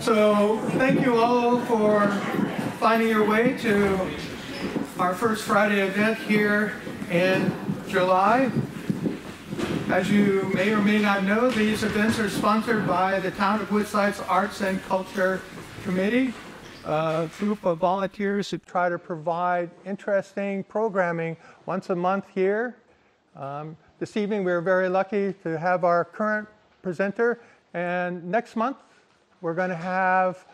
So thank you all for finding your way to our first Friday event here in July. As you may or may not know, these events are sponsored by the Town of Woodside's Arts and Culture Committee, a group of volunteers who try to provide interesting programming once a month here. Um, this evening, we are very lucky to have our current presenter, and next month, we're going to have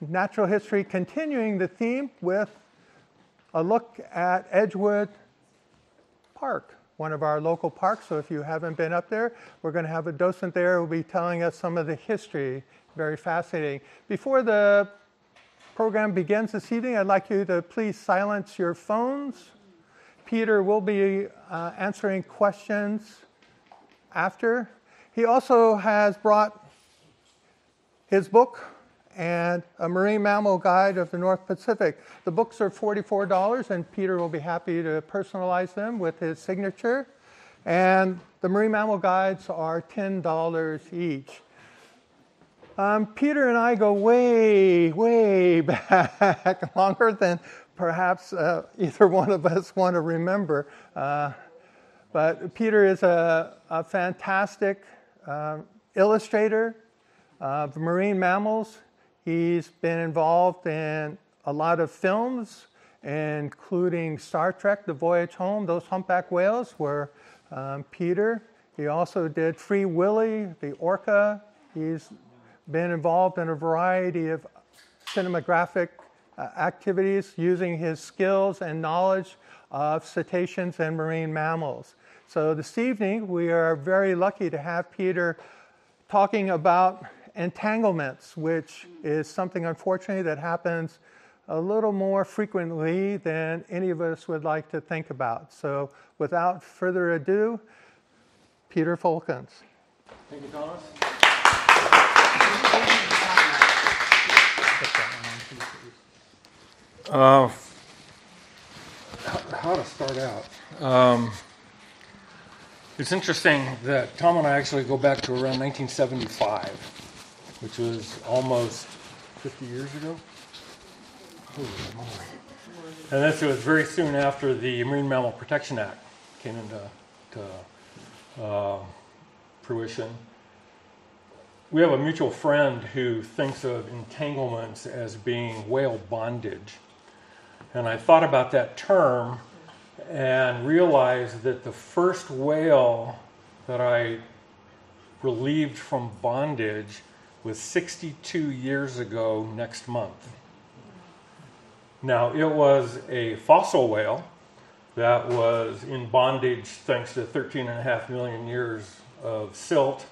natural history continuing the theme with a look at Edgewood Park, one of our local parks. So if you haven't been up there, we're going to have a docent there who will be telling us some of the history. Very fascinating. Before the program begins this evening, I'd like you to please silence your phones. Pieter will be uh, answering questions after. He also has brought his book and a marine mammal guide of the North Pacific. The books are $44, and Pieter will be happy to personalize them with his signature. And the marine mammal guides are $10 each. Um, Pieter and I go way, way back, longer than perhaps uh, either one of us want to remember. Uh, but Pieter is a, a fantastic uh, illustrator, of marine mammals. He's been involved in a lot of films, including Star Trek, The Voyage Home. Those humpback whales were um, Pieter. He also did Free Willy, the orca. He's been involved in a variety of cinematographic uh, activities using his skills and knowledge of cetaceans and marine mammals. So this evening, we are very lucky to have Pieter talking about entanglements, which is something unfortunately that happens a little more frequently than any of us would like to think about. So, without further ado, Pieter Folkens. Thank you, Thomas. Uh, how to start out? Um, it's interesting that Tom and I actually go back to around 1975 which was almost 50 years ago. Holy moly. And this was very soon after the Marine Mammal Protection Act came into to, uh, fruition. We have a mutual friend who thinks of entanglements as being whale bondage. And I thought about that term and realized that the first whale that I relieved from bondage was 62 years ago next month. Now, it was a fossil whale that was in bondage thanks to 13 and a half million years of silt,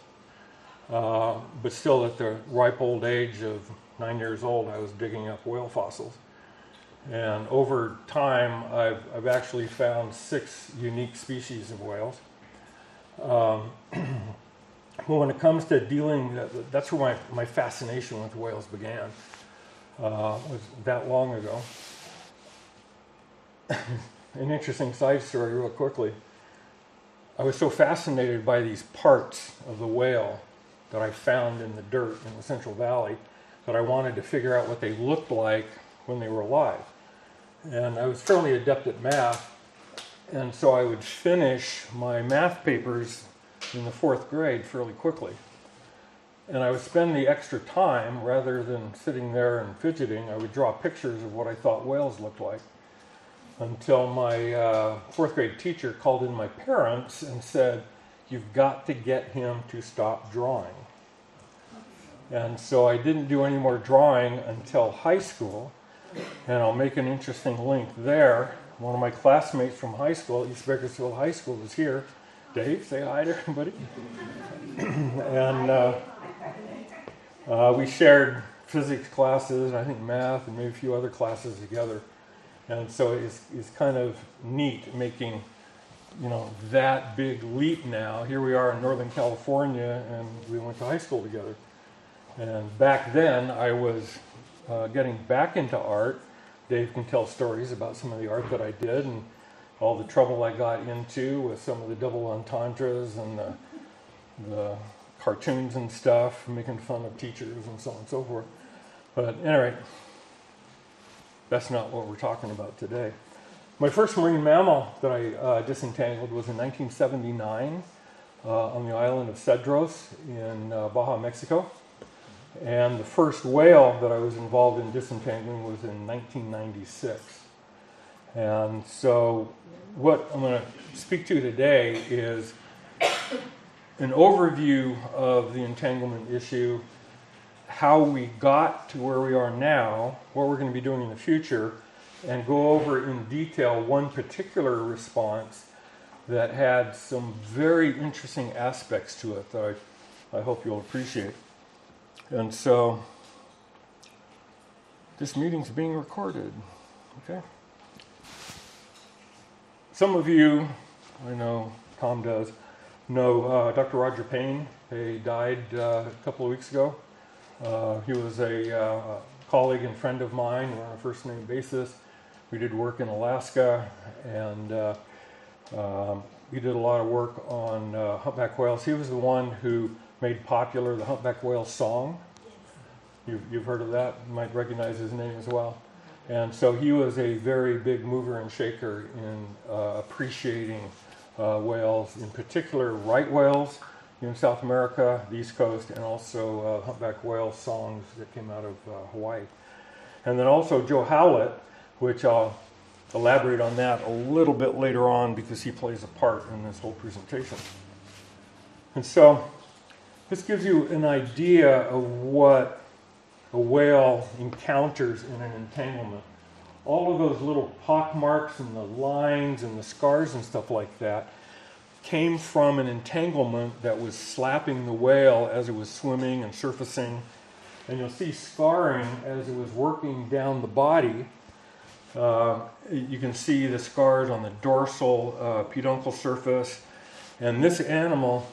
uh, but still at the ripe old age of nine years old, I was digging up whale fossils. And over time, I've, I've actually found six unique species of whales. Um, Well, when it comes to dealing, that's where my, my fascination with whales began. Uh, was that long ago. An interesting side story, real quickly. I was so fascinated by these parts of the whale that I found in the dirt in the Central Valley that I wanted to figure out what they looked like when they were alive. And I was fairly adept at math, and so I would finish my math papers in the fourth grade fairly quickly. And I would spend the extra time rather than sitting there and fidgeting, I would draw pictures of what I thought whales looked like until my uh, fourth grade teacher called in my parents and said, You've got to get him to stop drawing. And so I didn't do any more drawing until high school. And I'll make an interesting link there. One of my classmates from high school, East Bakersfield High School, was here Dave, say hi to everybody. and uh, uh, we shared physics classes, I think math, and maybe a few other classes together. And so it's, it's kind of neat making, you know, that big leap now. Here we are in Northern California, and we went to high school together. And back then, I was uh, getting back into art. Dave can tell stories about some of the art that I did, and all the trouble I got into with some of the double entendres and the, the cartoons and stuff, making fun of teachers and so on and so forth. But anyway, that's not what we're talking about today. My first marine mammal that I uh, disentangled was in 1979 uh, on the island of Cedros in uh, Baja, Mexico. And the first whale that I was involved in disentangling was in 1996. And so, what I'm going to speak to today is an overview of the entanglement issue, how we got to where we are now, what we're going to be doing in the future, and go over in detail one particular response that had some very interesting aspects to it that I, I hope you'll appreciate. And so, this meeting's being recorded. Okay? Some of you, I know Tom does, know uh, Dr. Roger Payne. He died uh, a couple of weeks ago. Uh, he was a uh, colleague and friend of mine. On a first name basis. We did work in Alaska, and uh, um, we did a lot of work on uh, humpback whales. He was the one who made popular the humpback whale song. You've, you've heard of that. You might recognize his name as well. And so he was a very big mover and shaker in uh, appreciating uh, whales, in particular right whales in South America, the East Coast, and also uh, humpback whale songs that came out of uh, Hawaii. And then also Joe Howlett, which I'll elaborate on that a little bit later on because he plays a part in this whole presentation. And so this gives you an idea of what a whale encounters in an entanglement. All of those little pock marks and the lines and the scars and stuff like that came from an entanglement that was slapping the whale as it was swimming and surfacing. And you'll see scarring as it was working down the body. Uh, you can see the scars on the dorsal uh, peduncle surface. And this animal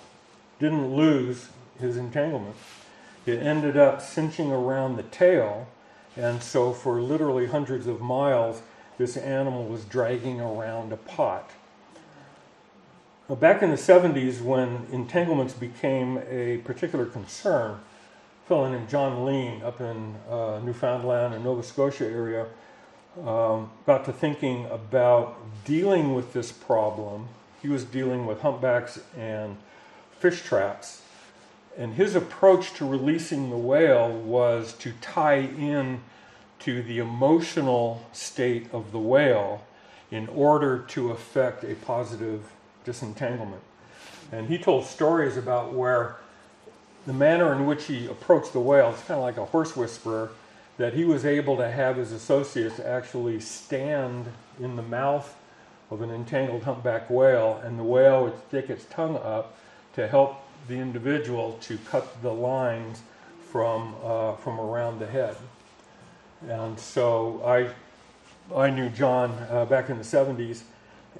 didn't lose his entanglement it ended up cinching around the tail, and so for literally hundreds of miles, this animal was dragging around a pot. Back in the 70s, when entanglements became a particular concern, a fellow named Jon Lien up in uh, Newfoundland and Nova Scotia area um, got to thinking about dealing with this problem. He was dealing with humpbacks and fish traps and his approach to releasing the whale was to tie in to the emotional state of the whale in order to effect a positive disentanglement. And he told stories about where the manner in which he approached the whale, it's kind of like a horse whisperer, that he was able to have his associates actually stand in the mouth of an entangled humpback whale, and the whale would stick its tongue up to help the individual to cut the lines from, uh, from around the head. And so I, I knew Jon uh, back in the 70s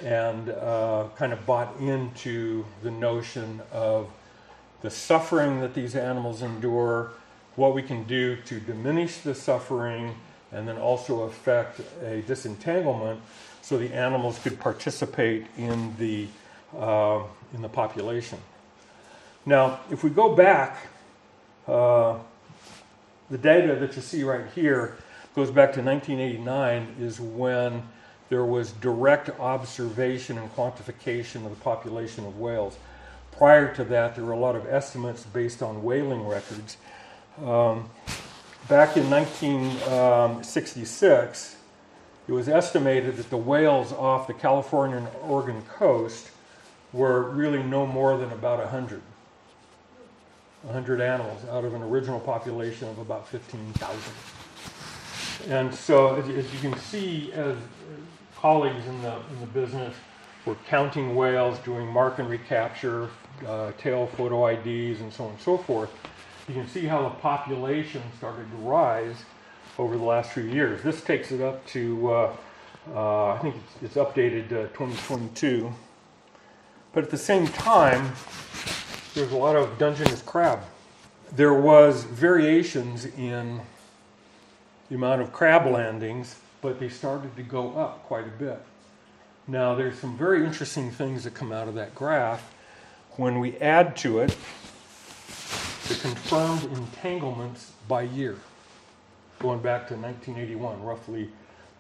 and uh, kind of bought into the notion of the suffering that these animals endure, what we can do to diminish the suffering, and then also affect a disentanglement so the animals could participate in the, uh, in the population. Now, if we go back, uh, the data that you see right here goes back to 1989, is when there was direct observation and quantification of the population of whales. Prior to that, there were a lot of estimates based on whaling records. Um, back in 1966, it was estimated that the whales off the California and Oregon coast were really no more than about 100. 100 animals out of an original population of about 15,000. And so, as, as, you can see, as colleagues in the, in the business were counting whales, doing mark and recapture, uh, tail photo IDs, and so on and so forth, you can see how the population started to rise over the last few years. This takes it up to, uh, uh, I think it's, it's updated 2022. But at the same time, there's a lot of Dungeness crab. There was variations in the amount of crab landings, but they started to go up quite a bit. Now, there's some very interesting things that come out of that graph. When we add to it the confirmed entanglements by year, going back to 1981, roughly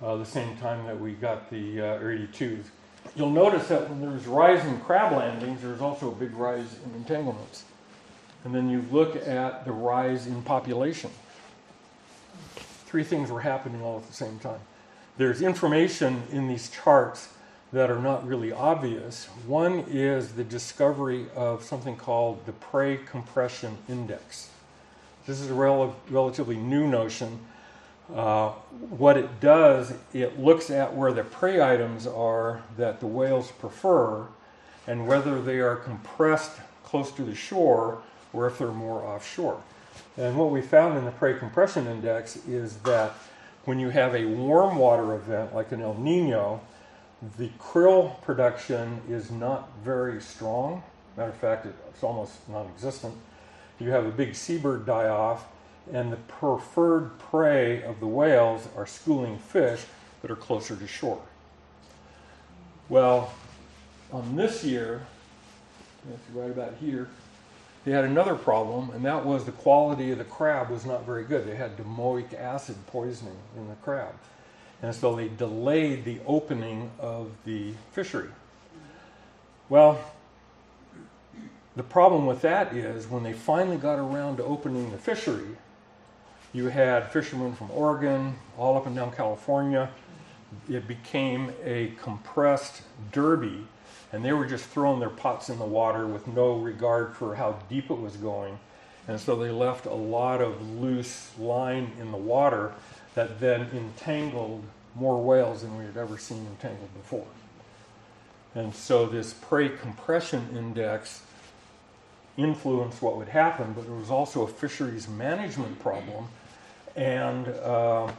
uh, the same time that we got the uh, 82s. You'll notice that when there's rising crab landings, there's also a big rise in entanglements. And then you look at the rise in population. Three things were happening all at the same time. There's information in these charts that are not really obvious. One is the discovery of something called the prey compression index. This is a rel- relatively new notion. Uh, what it does, it looks at where the prey items are that the whales prefer and whether they are compressed close to the shore or if they're more offshore. And what we found in the prey compression index is that when you have a warm water event like an El Nino, the krill production is not very strong. Matter of fact, it's almost non existent. You have a big seabird die off, and the preferred prey of the whales are schooling fish that are closer to shore. Well, on this year, right about here, they had another problem, and that was the quality of the crab was not very good. They had domoic acid poisoning in the crab. And so they delayed the opening of the fishery. Well, the problem with that is when they finally got around to opening the fishery, you had fishermen from Oregon, all up and down California. It became a compressed derby and they were just throwing their pots in the water with no regard for how deep it was going. And so they left a lot of loose line in the water that then entangled more whales than we had ever seen entangled before. And so this prey compression index influenced what would happen, but there was also a fisheries management problem and uh,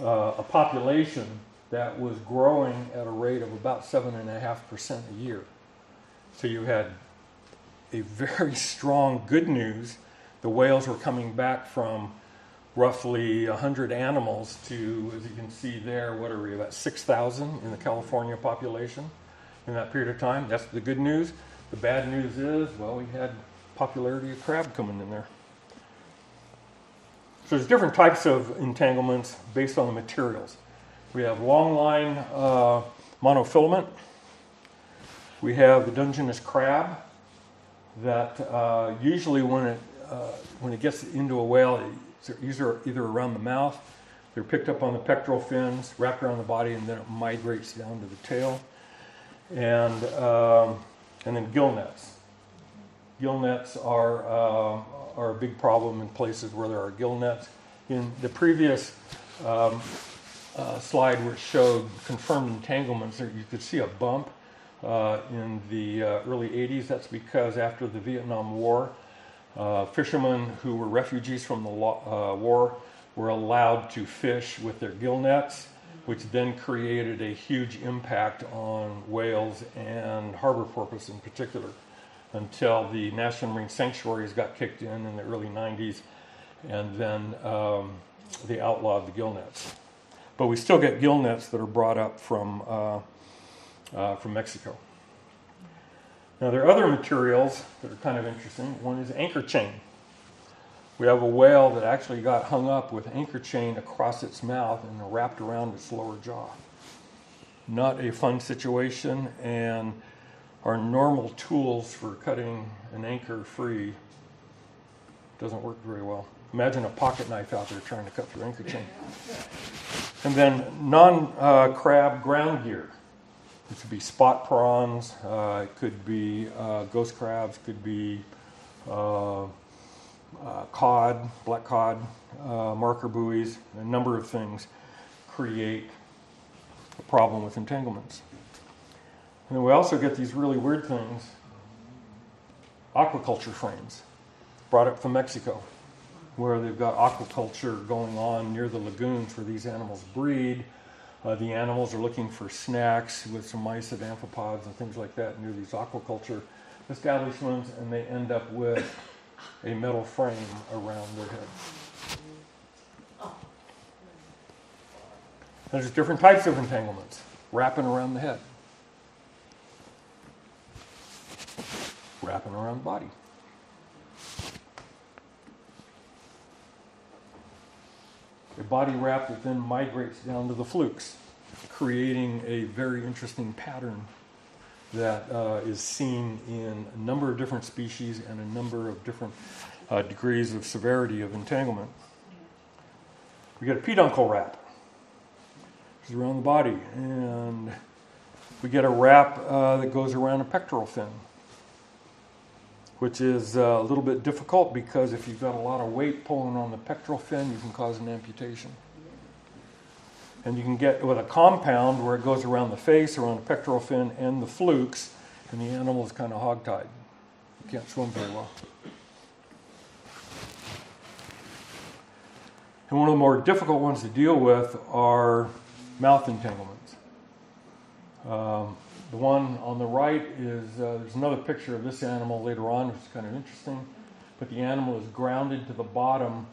uh, a population that was growing at a rate of about 7.5% a year. So you had a very strong good news. The whales were coming back from roughly 100 animals to, as you can see there, what are we, about 6,000 in the California population in that period of time. That's the good news. The bad news is, well, we had popularity of crab coming in there. So there's different types of entanglements based on the materials. We have long line uh, monofilament. We have the Dungeness crab that uh, usually when it, uh, when it gets into a whale, it's either, either around the mouth, they're picked up on the pectoral fins, wrapped around the body, and then it migrates down to the tail. And, um, and then gill nets. Gill nets are, uh, are a big problem in places where there are gill nets. In the previous um, uh, slide which showed confirmed entanglements, there you could see a bump uh, in the uh, early 80s. That's because after the Vietnam War, uh, fishermen who were refugees from the uh, war were allowed to fish with their gill nets, which then created a huge impact on whales and harbor porpoise in particular, until the National Marine Sanctuaries got kicked in in the early 90s, and then um, they outlawed the gill nets. But we still get gill nets that are brought up from, uh, uh, from Mexico. Now, there are other materials that are kind of interesting. One is anchor chain. We have a whale that actually got hung up with anchor chain across its mouth and wrapped around its lower jaw. Not a fun situation, and our normal tools for cutting an anchor free doesn't work very well. Imagine a pocket knife out there trying to cut through anchor chain. And then non uh, crab ground gear. It could be spot prawns, uh, it could be uh, ghost crabs, could be uh, uh, cod, black cod, uh, marker buoys, a number of things create a problem with entanglements. And we also get these really weird things aquaculture frames brought up from Mexico where they've got aquaculture going on near the lagoons where these animals breed. Uh, the animals are looking for snacks with some mysids and amphipods and things like that near these aquaculture establishments, and they end up with a metal frame around their head. There's different types of entanglements wrapping around the head, wrapping around the body. The body wrap that then migrates down to the flukes, creating a very interesting pattern that uh, is seen in a number of different species and a number of different uh, degrees of severity of entanglement. We get a peduncle wrap, which is around the body, and we get a wrap uh, that goes around a pectoral fin which is uh, a little bit difficult because if you've got a lot of weight pulling on the pectoral fin, you can cause an amputation. And you can get with a compound where it goes around the face, around the pectoral fin, and the flukes, and the animal is kind of hogtied. You can't swim very well. And one of the more difficult ones to deal with are mouth entanglements. Um, the one on the right is uh, there's another picture of this animal later on, which is kind of interesting. But the animal is grounded to the bottom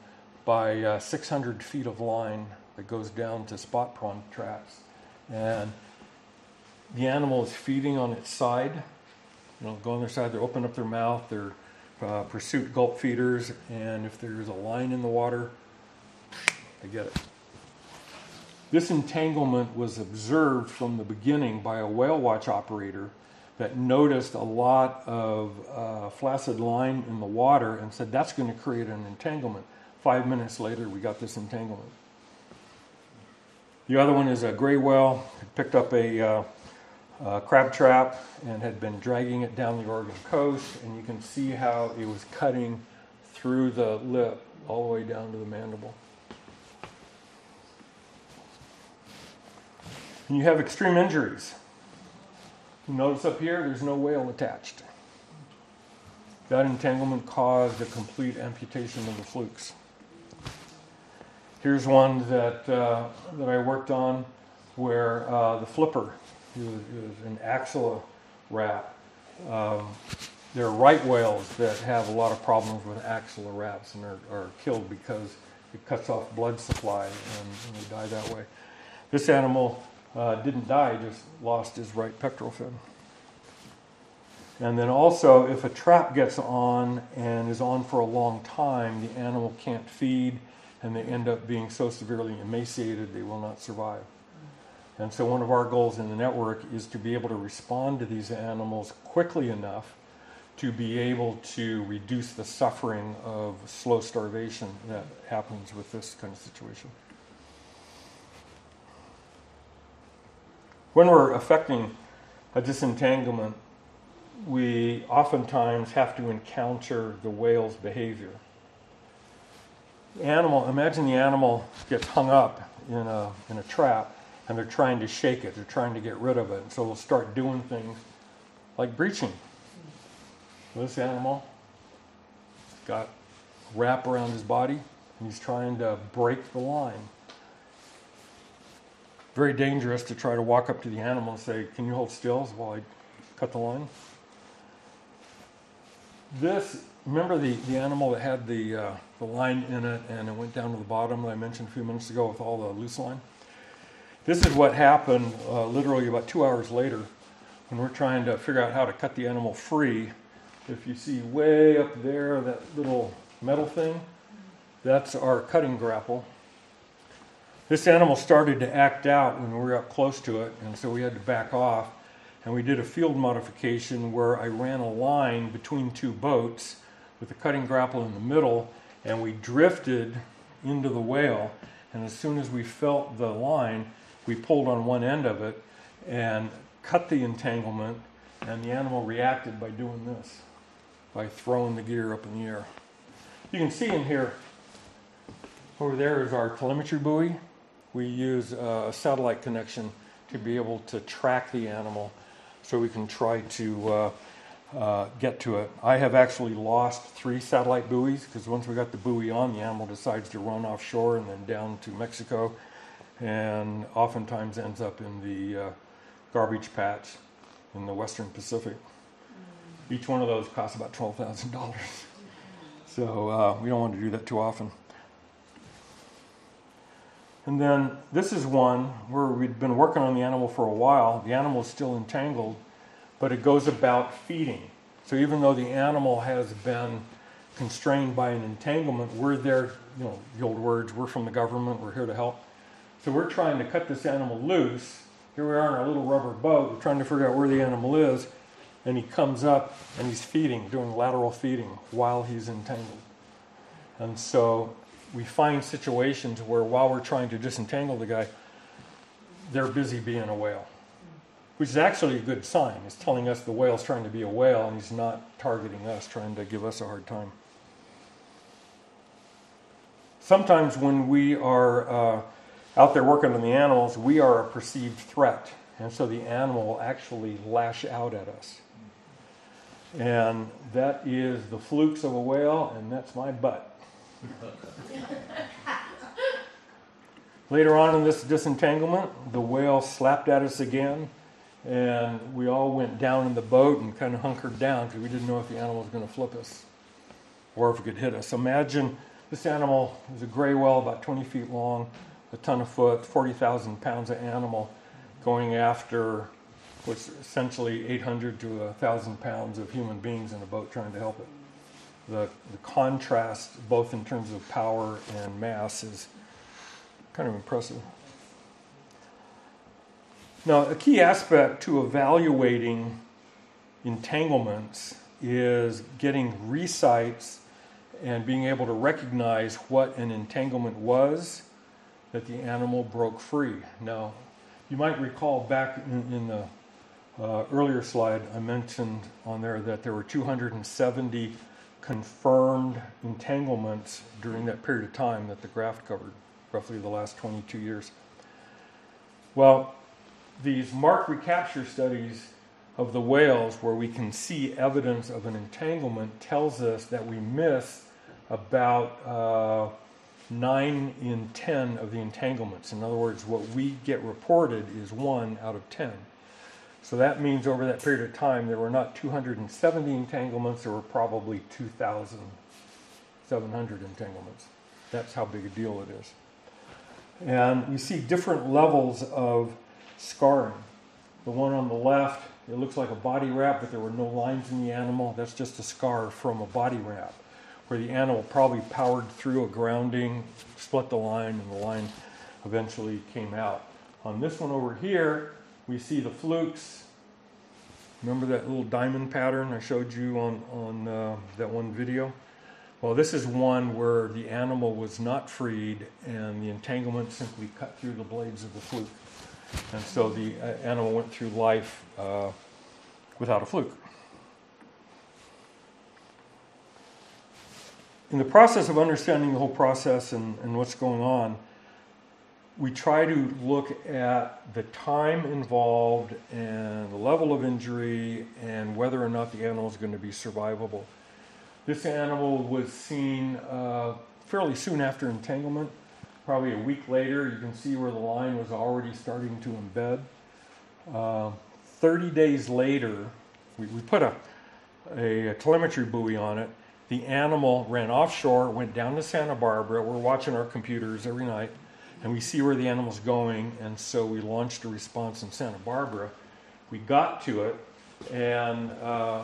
by uh, 600 feet of line that goes down to spot prawn traps. And the animal is feeding on its side. You know, go on their side, they open up their mouth, they're uh, pursuit gulp feeders, and if there's a line in the water, they get it. This entanglement was observed from the beginning by a whale watch operator that noticed a lot of uh, flaccid line in the water and said that's going to create an entanglement. Five minutes later, we got this entanglement. The other one is a gray whale. It picked up a, uh, a crab trap and had been dragging it down the Oregon coast, and you can see how it was cutting through the lip all the way down to the mandible. And you have extreme injuries. Notice up here, there's no whale attached. That entanglement caused a complete amputation of the flukes. Here's one that, uh, that I worked on where uh, the flipper is an axilla wrap. Um, there are right whales that have a lot of problems with axilla wraps and are, are killed because it cuts off blood supply and, and they die that way. This animal uh, didn't die, just lost his right pectoral fin. And then also, if a trap gets on and is on for a long time, the animal can't feed and they end up being so severely emaciated they will not survive. And so, one of our goals in the network is to be able to respond to these animals quickly enough to be able to reduce the suffering of slow starvation that happens with this kind of situation. When we're affecting a disentanglement, we oftentimes have to encounter the whale's behavior animal, imagine the animal gets hung up in a, in a trap and they're trying to shake it, they're trying to get rid of it. And so they'll start doing things like breaching. This animal got wrap around his body and he's trying to break the line. Very dangerous to try to walk up to the animal and say, Can you hold still while I cut the line? This remember the, the animal that had the, uh, the line in it and it went down to the bottom that I mentioned a few minutes ago with all the loose line? This is what happened uh, literally about two hours later when we're trying to figure out how to cut the animal free. If you see way up there, that little metal thing, that's our cutting grapple. This animal started to act out when we were up close to it, and so we had to back off. And we did a field modification where I ran a line between two boats with a cutting grapple in the middle, and we drifted into the whale. And as soon as we felt the line, we pulled on one end of it and cut the entanglement, and the animal reacted by doing this, by throwing the gear up in the air. You can see in here, over there is our telemetry buoy. We use a satellite connection to be able to track the animal so we can try to uh, uh, get to it. I have actually lost three satellite buoys because once we got the buoy on, the animal decides to run offshore and then down to Mexico, and oftentimes ends up in the uh, garbage patch in the Western Pacific. Each one of those costs about twelve thousand dollars, so uh, we don't want to do that too often. And then this is one where we'd been working on the animal for a while. The animal is still entangled, but it goes about feeding. So even though the animal has been constrained by an entanglement. We're there, you know, the old words, we're from the government, we're here to help. So we're trying to cut this animal loose. Here we are in our little rubber boat, we're trying to figure out where the animal is, and he comes up and he's feeding, doing lateral feeding while he's entangled. And so we find situations where while we're trying to disentangle the guy, they're busy being a whale, which is actually a good sign. It's telling us the whale's trying to be a whale and he's not targeting us, trying to give us a hard time. Sometimes when we are uh, out there working on the animals, we are a perceived threat. And so the animal will actually lash out at us. And that is the flukes of a whale, and that's my butt. Later on in this disentanglement, the whale slapped at us again, and we all went down in the boat and kind of hunkered down because we didn't know if the animal was going to flip us or if it could hit us. Imagine this animal is a gray whale about 20 feet long, a ton of foot, 40,000 pounds of animal going after what's essentially 800 to 1,000 pounds of human beings in a boat trying to help it. The, the contrast, both in terms of power and mass, is kind of impressive. Now, a key aspect to evaluating entanglements is getting resights and being able to recognize what an entanglement was that the animal broke free. Now, you might recall back in, in the uh, earlier slide, I mentioned on there that there were 270 confirmed entanglements during that period of time that the graph covered, roughly the last 22 years. Well, these mark recapture studies of the whales where we can see evidence of an entanglement tells us that we miss about uh, 9 in 10 of the entanglements. In other words, what we get reported is 1 out of 10. So that means over that period of time, there were not 270 entanglements, there were probably 2,700 entanglements. That's how big a deal it is. And we see different levels of scarring. The one on the left, it looks like a body wrap, but there were no lines in the animal. That's just a scar from a body wrap, where the animal probably powered through a grounding, split the line, and the line eventually came out. On this one over here, we see the flukes. Remember that little diamond pattern I showed you on, on uh, that one video? Well, this is one where the animal was not freed and the entanglement simply cut through the blades of the fluke. And so the uh, animal went through life uh, without a fluke. In the process of understanding the whole process and, and what's going on, we try to look at the time involved and the level of injury and whether or not the animal is going to be survivable. This animal was seen uh, fairly soon after entanglement, probably a week later. You can see where the line was already starting to embed. Uh, 30 days later, we, we put a, a, a telemetry buoy on it. The animal ran offshore, went down to Santa Barbara. We're watching our computers every night and we see where the animal's going, and so we launched a response in Santa Barbara. We got to it, and uh,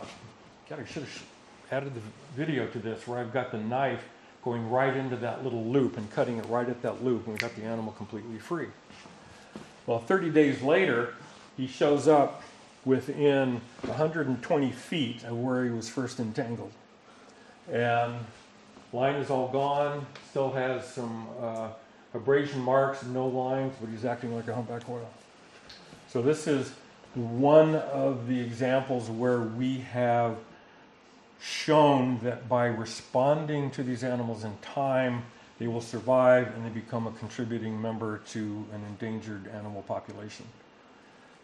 God, I should have added the video to this where I've got the knife going right into that little loop and cutting it right at that loop, and we got the animal completely free. Well, 30 days later, he shows up within 120 feet of where he was first entangled. And line is all gone, still has some uh, abrasion marks, no lines, but he's acting like a humpback whale. So this is one of the examples where we have shown that by responding to these animals in time, they will survive and they become a contributing member to an endangered animal population.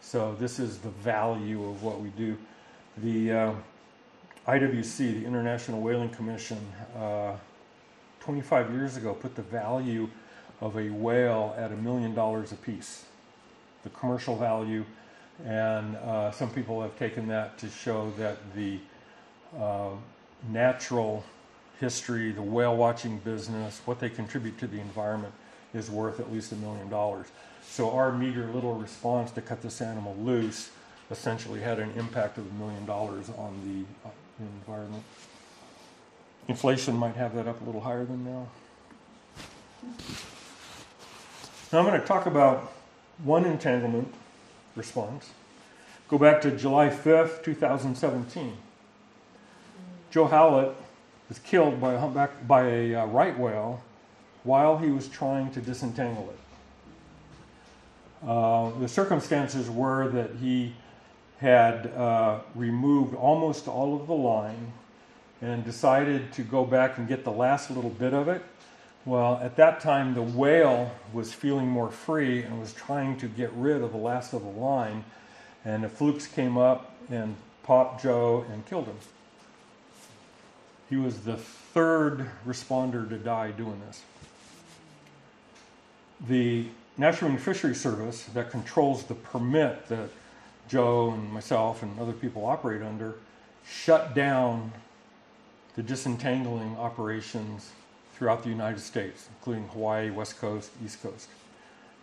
So this is the value of what we do. The uh, IWC, the International Whaling Commission, uh, 25 years ago put the value of a whale at a million dollars a piece, the commercial value. And uh, some people have taken that to show that the uh, natural history, the whale watching business, what they contribute to the environment is worth at least a million dollars. So our meager little response to cut this animal loose essentially had an impact of a million dollars on the uh, environment. inflation might have that up a little higher than now. Now I'm going to talk about one entanglement response. Go back to July 5th, 2017. Joe Howlett was killed by a humpback by a uh, right whale while he was trying to disentangle it. Uh, the circumstances were that he had uh, removed almost all of the line and decided to go back and get the last little bit of it. Well, at that time, the whale was feeling more free and was trying to get rid of the last of the line. And the flukes came up and popped Joe and killed him. He was the third responder to die doing this. The National Marine Fisheries Service, that controls the permit that Joe and myself and other people operate under, shut down the disentangling operations throughout the United States, including Hawaii, West Coast, East Coast.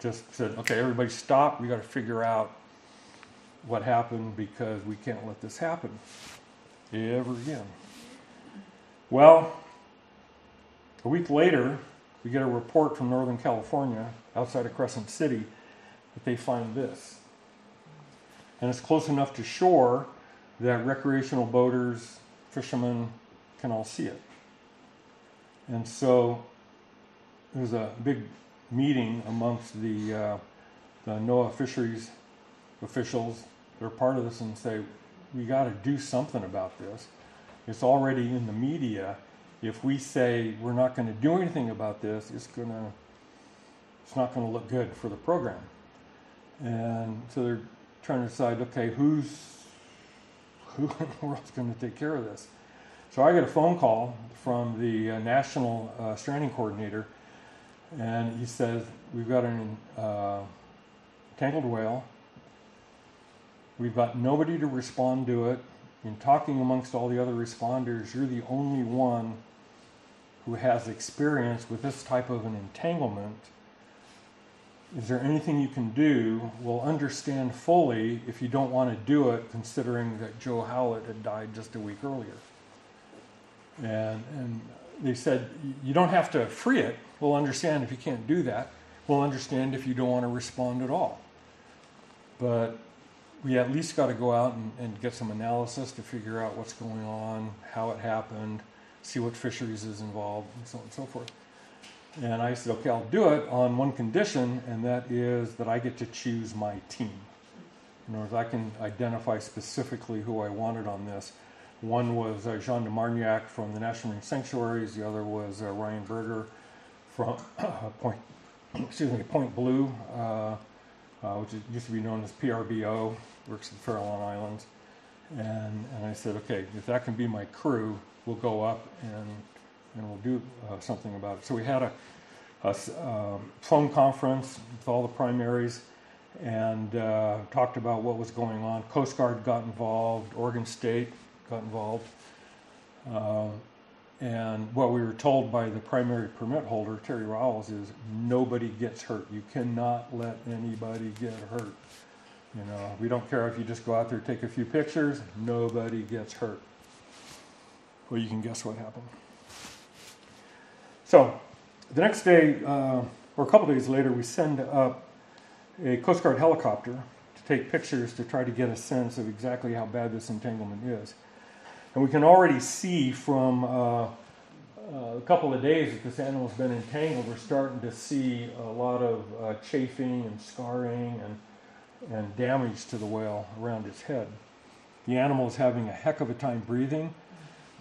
Just said, okay, everybody stop. We got to figure out what happened because we can't let this happen ever again. Well, a week later, we get a report from Northern California, outside of Crescent City, that they find this. And it's close enough to shore that recreational boaters, fishermen can all see it. And so there's a big meeting amongst the, uh, the NOAA fisheries officials that are part of this and say, we got to do something about this. It's already in the media. If we say we're not going to do anything about this, it's going to it's not going to look good for the program. And so they're trying to decide, okay, who's who in the world's going to take care of this? So I get a phone call from the uh, national uh, stranding coordinator, and he says we've got an uh, tangled whale. We've got nobody to respond to it. In talking amongst all the other responders, you're the only one who has experience with this type of an entanglement. Is there anything you can do? We'll understand fully if you don't want to do it, considering that Joe Howlett had died just a week earlier. And, and they said, You don't have to free it. We'll understand if you can't do that. We'll understand if you don't want to respond at all. But we at least got to go out and, and get some analysis to figure out what's going on, how it happened, see what fisheries is involved, and so on and so forth. And I said, okay, I'll do it on one condition, and that is that I get to choose my team. In other words, I can identify specifically who I wanted on this. One was uh, Jean de Marignac from the National Marine Sanctuaries. The other was uh, Ryan Berger from Point, excuse me, Point Blue, uh, uh, which used to be known as PRBO, works in Farallon Islands. And, and I said, okay, if that can be my crew, we'll go up and, and we'll do uh, something about it. So we had a, a um, phone conference with all the primaries and uh, talked about what was going on. Coast Guard got involved, Oregon State got involved. Uh, and what we were told by the primary permit holder, Teri Rowles, is nobody gets hurt. You cannot let anybody get hurt. You know, we don't care if you just go out there take a few pictures, nobody gets hurt. Well, you can guess what happened. So, the next day, uh, or a couple days later, we send up a Coast Guard helicopter to take pictures to try to get a sense of exactly how bad this entanglement is. And we can already see from uh, uh, a couple of days that this animal's been entangled, we're starting to see a lot of uh, chafing and scarring and, and damage to the whale around its head. The animal is having a heck of a time breathing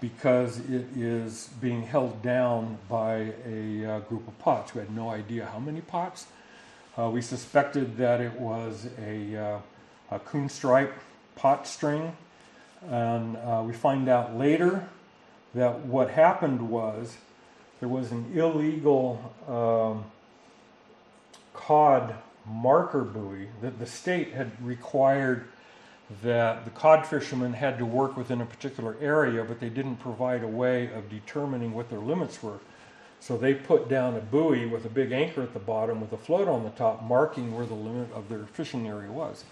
because it is being held down by a uh, group of pots. We had no idea how many pots. Uh, we suspected that it was a, uh, a coon stripe pot string and uh, we find out later that what happened was there was an illegal um, cod marker buoy that the state had required that the cod fishermen had to work within a particular area, but they didn't provide a way of determining what their limits were. So they put down a buoy with a big anchor at the bottom with a float on the top, marking where the limit of their fishing area was.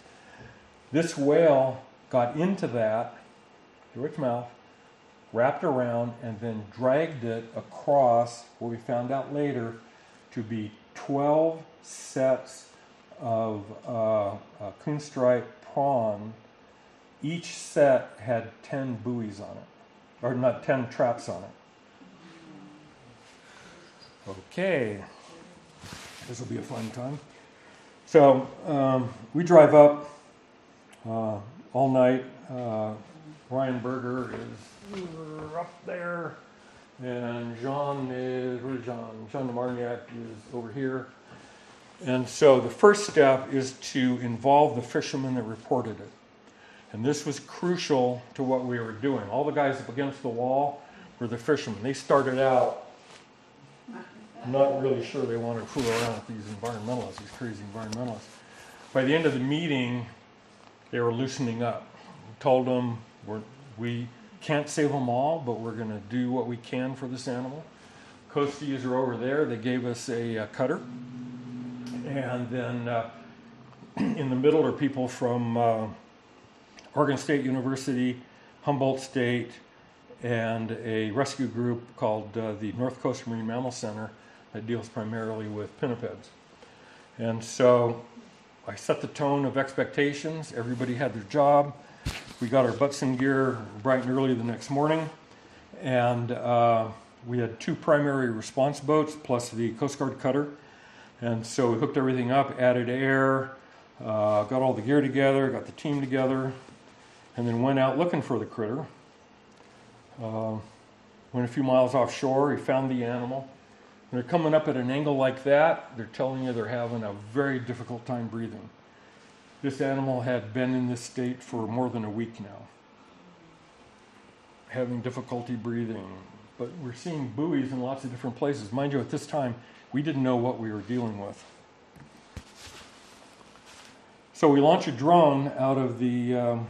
This whale got into that through its mouth, wrapped around, and then dragged it across what we found out later to be 12 sets of uh, uh, prawn. Each set had 10 buoys on it, or not 10 traps on it. Okay, this will be a fun time. So um, we drive up uh, all night. Uh, Ryan Berger is up there, and Jean is where's Jean? Jean de is over here. And so the first step is to involve the fishermen that reported it. And this was crucial to what we were doing. All the guys up against the wall were the fishermen. They started out not really sure they wanted to fool around with these environmentalists, these crazy environmentalists. By the end of the meeting, they were loosening up. We told them we're, we can't save them all, but we're going to do what we can for this animal. Coasties are over there. They gave us a, a cutter. And then uh, in the middle are people from uh, Oregon State University, Humboldt State, and a rescue group called uh, the North Coast Marine Mammal Center that deals primarily with pinnipeds. And so I set the tone of expectations. Everybody had their job. We got our butts in gear bright and early the next morning. And uh, we had two primary response boats plus the Coast Guard cutter. And so we hooked everything up, added air, uh, got all the gear together, got the team together, and then went out looking for the critter. Uh, went a few miles offshore. He found the animal. When they're coming up at an angle like that, they're telling you they're having a very difficult time breathing. This animal had been in this state for more than a week now, having difficulty breathing. But we're seeing buoys in lots of different places. Mind you, at this time, we didn't know what we were dealing with. So we launched a drone out of the, um,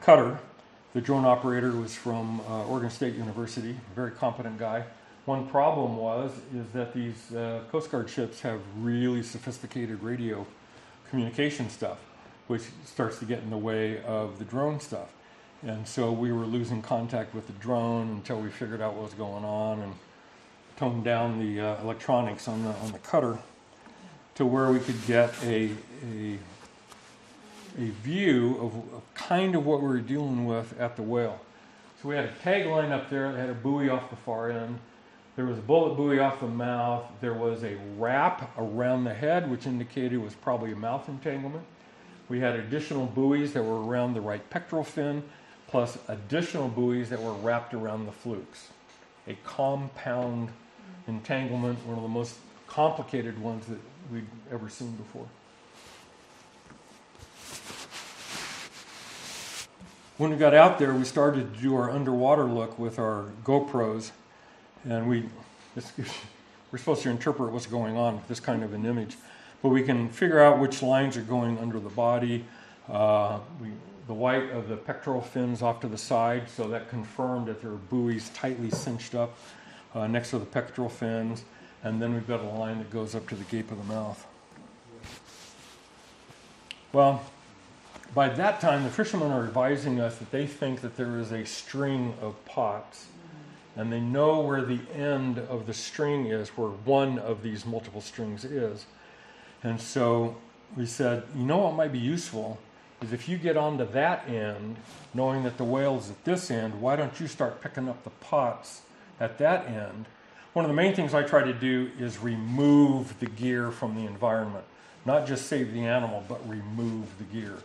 cutter. The drone operator was from uh, Oregon State University, a very competent guy. One problem was is that these uh, Coast Guard ships have really sophisticated radio communication stuff, which starts to get in the way of the drone stuff. And so we were losing contact with the drone until we figured out what was going on and toned down the uh, electronics on the on the cutter to where we could get a a, a view of, kind of what we were dealing with at the whale. So we had a tag line up there that had a buoy off the far end there was a bullet buoy off the mouth. There was a wrap around the head, which indicated it was probably a mouth entanglement. We had additional buoys that were around the right pectoral fin, plus additional buoys that were wrapped around the flukes. A compound entanglement, one of the most complicated ones that we'd ever seen before. When we got out there, we started to do our underwater look with our GoPros and we we're supposed to interpret what's going on with this kind of an image, but we can figure out which lines are going under the body. Uh, we, the white of the pectoral fins off to the side, so that confirmed that there are buoys tightly cinched up uh, next to the pectoral fins, and then we've got a line that goes up to the gape of the mouth. Well, by that time, the fishermen are advising us that they think that there is a string of pots and they know where the end of the string is, where one of these multiple strings is. And so we said, you know what might be useful is if you get onto that end, knowing that the whale's at this end, why don't you start picking up the pots at that end? One of the main things I try to do is remove the gear from the environment. Not just save the animal, but remove the gear.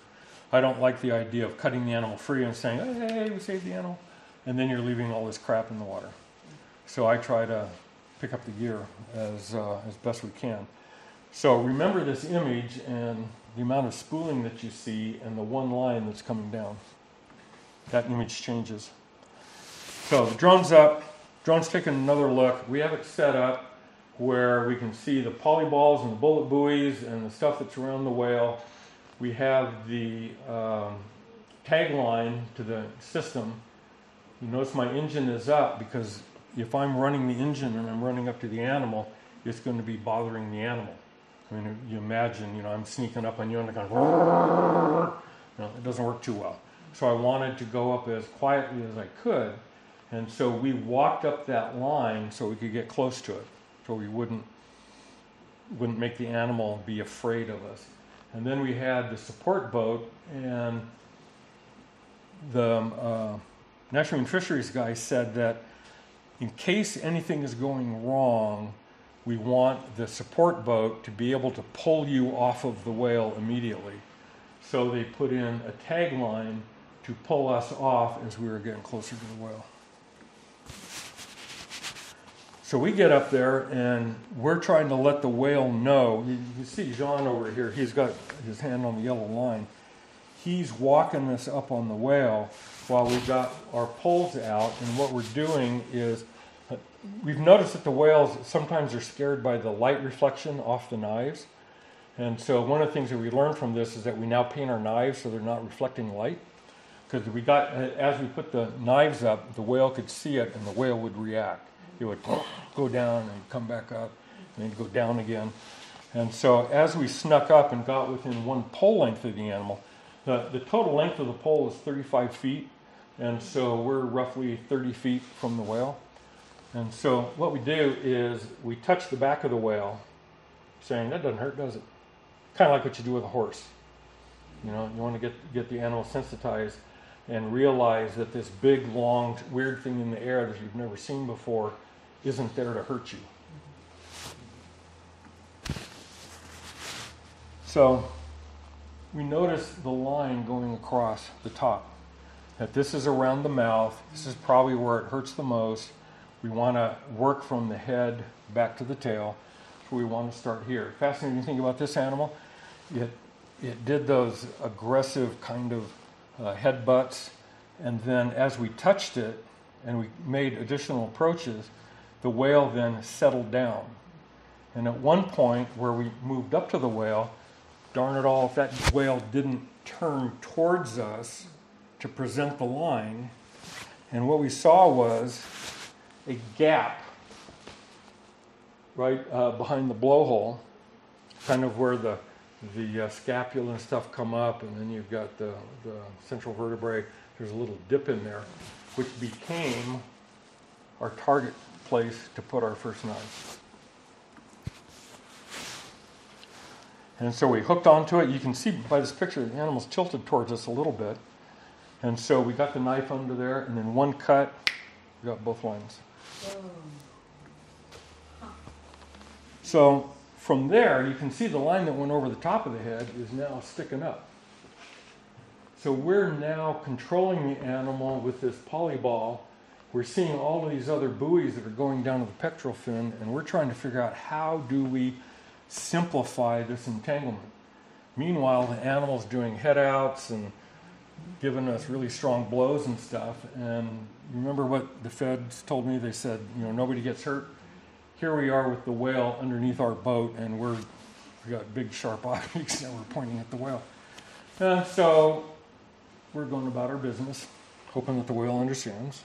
I don't like the idea of cutting the animal free and saying, hey, we saved the animal and then you're leaving all this crap in the water. So I try to pick up the gear as, uh, as best we can. So remember this image and the amount of spooling that you see and the one line that's coming down. That image changes. So the drone's up, drone's taking another look. We have it set up where we can see the polyballs and the bullet buoys and the stuff that's around the whale. We have the um, tag line to the system you notice my engine is up because if I'm running the engine and I'm running up to the animal, it's going to be bothering the animal. I mean, you imagine, you know, I'm sneaking up on you and I'm going, no, it doesn't work too well. So I wanted to go up as quietly as I could. And so we walked up that line so we could get close to it, so we wouldn't wouldn't make the animal be afraid of us. And then we had the support boat, and the um, uh, National Marine Fisheries guy said that in case anything is going wrong, we want the support boat to be able to pull you off of the whale immediately. So they put in a tagline to pull us off as we were getting closer to the whale. So we get up there and we're trying to let the whale know. You, you see Jean over here, he's got his hand on the yellow line. He's walking us up on the whale while we've got our poles out. And what we're doing is we've noticed that the whales sometimes are scared by the light reflection off the knives. And so one of the things that we learned from this is that we now paint our knives so they're not reflecting light. Because we got, uh, as we put the knives up, the whale could see it and the whale would react it would go down and come back up and then go down again. And so as we snuck up and got within one pole length of the animal, the, the total length of the pole is 35 feet. And so we're roughly 30 feet from the whale. And so what we do is we touch the back of the whale, saying, that doesn't hurt, does it? Kind of like what you do with a horse. You know, you want to get, get the animal sensitized and realize that this big, long, weird thing in the air that you've never seen before isn't there to hurt you. So we notice the line going across the top. That this is around the mouth. This is probably where it hurts the most. We want to work from the head back to the tail. So we want to start here. Fascinating thing about this animal, it, it did those aggressive kind of uh, headbutts. And then as we touched it and we made additional approaches, the whale then settled down. And at one point where we moved up to the whale, darn it all, if that whale didn't turn towards us to present the line, and what we saw was a gap right uh, behind the blowhole, kind of where the the uh, scapula and stuff come up, and then you've got the, the central vertebrae. There's a little dip in there, which became our target place to put our first knife. And so we hooked onto it. You can see by this picture the animal's tilted towards us a little bit. And so we got the knife under there, and then one cut, we got both lines. So from there, you can see the line that went over the top of the head is now sticking up. So we're now controlling the animal with this polyball we're seeing all of these other buoys that are going down to the pectoral fin, and we're trying to figure out how do we simplify this entanglement. Meanwhile, the animal's doing head outs and giving us really strong blows and stuff. And remember what the feds told me? They said, you know, nobody gets hurt. Here we are with the whale underneath our boat, and we're we got big sharp objects and we're pointing at the whale. And so we're going about our business, hoping that the whale understands.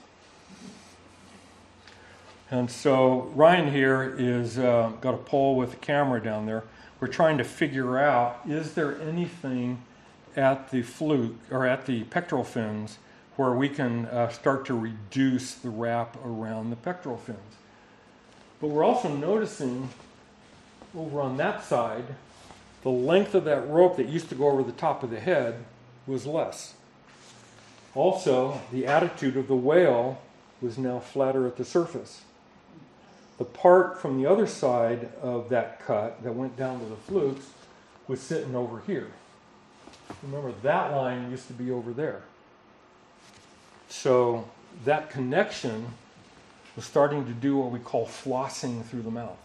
And so Ryan here is uh, got a pole with a camera down there. We're trying to figure out is there anything at the fluke or at the pectoral fins where we can uh, start to reduce the wrap around the pectoral fins. But we're also noticing over on that side, the length of that rope that used to go over the top of the head was less. Also, the attitude of the whale was now flatter at the surface. The part from the other side of that cut that went down to the flukes was sitting over here. Remember, that line used to be over there. So that connection was starting to do what we call flossing through the mouth.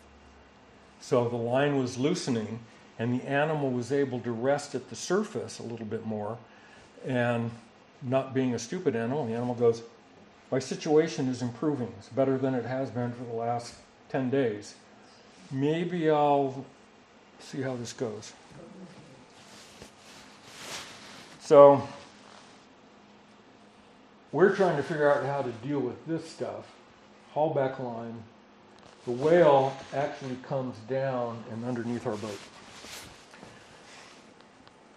So the line was loosening, and the animal was able to rest at the surface a little bit more. And not being a stupid animal, the animal goes, My situation is improving. It's better than it has been for the last 10 days. Maybe I'll see how this goes. So we're trying to figure out how to deal with this stuff. Haulback line. The whale actually comes down and underneath our boat.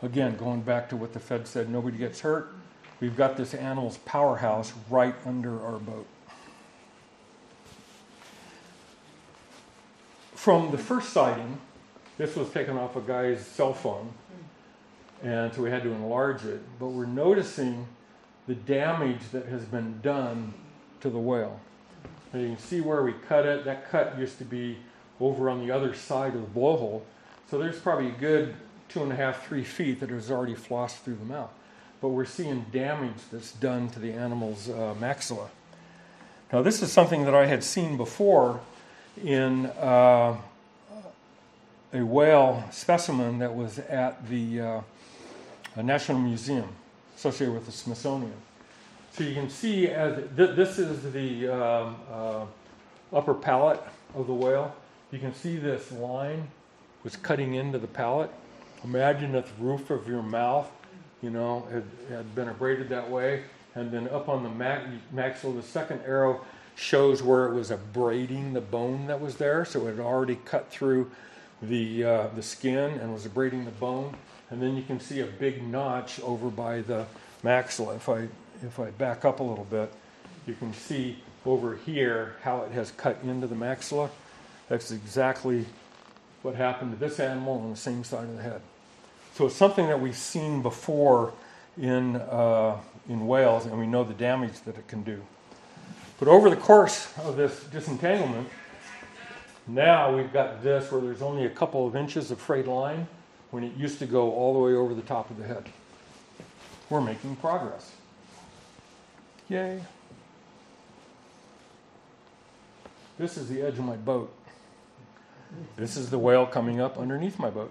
Again, going back to what the Fed said, nobody gets hurt. We've got this animal's powerhouse right under our boat. From the first sighting, this was taken off a guy's cell phone and so we had to enlarge it. But we're noticing the damage that has been done to the whale. And you can see where we cut it. That cut used to be over on the other side of the blowhole. So there's probably a good two and a half, three feet that has already flossed through the mouth. But we're seeing damage that's done to the animal's uh, maxilla. Now, this is something that I had seen before in uh, a whale specimen that was at the uh, National Museum associated with the Smithsonian. So you can see as th- this is the um, uh, upper palate of the whale. You can see this line was cutting into the palate. Imagine if the roof of your mouth, you know, had, had been abraded that way, and then up on the max- maxilla, the second arrow shows where it was abrading the bone that was there. So it had already cut through the uh, the skin and was abrading the bone. And then you can see a big notch over by the maxilla. If I if I back up a little bit, you can see over here how it has cut into the maxilla. That's exactly what happened to this animal on the same side of the head. So it's something that we've seen before in, uh, in whales, and we know the damage that it can do. But over the course of this disentanglement, now we've got this where there's only a couple of inches of frayed line when it used to go all the way over the top of the head. We're making progress. Yay. This is the edge of my boat. This is the whale coming up underneath my boat.